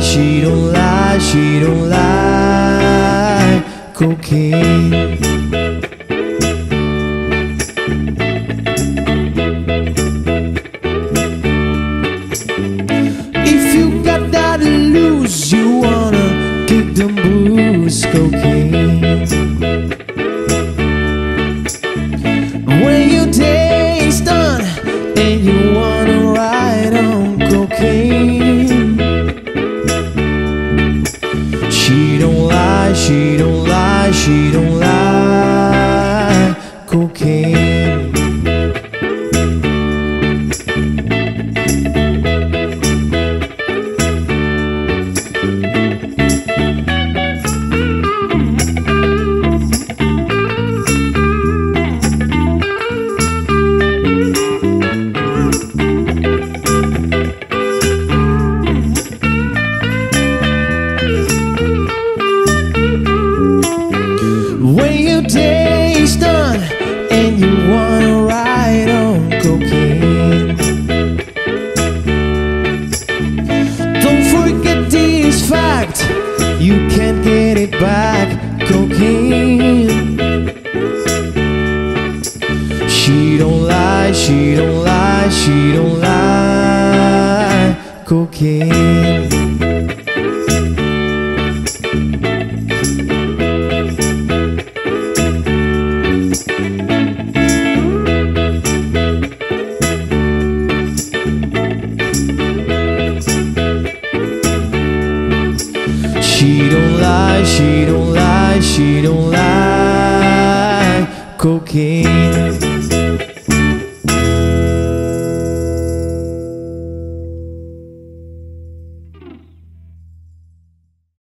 lie, she don't lie, she don't lie. Cocaine. If you got that to lose, you wanna kick them booze, cocaine. giram lá, giram lá, giram lá, com quem? Can't get it back. Cocaine. She don't lie, she don't lie, she don't lie. Cocaine. She don't she don't lie, she don't lie. Cocaine.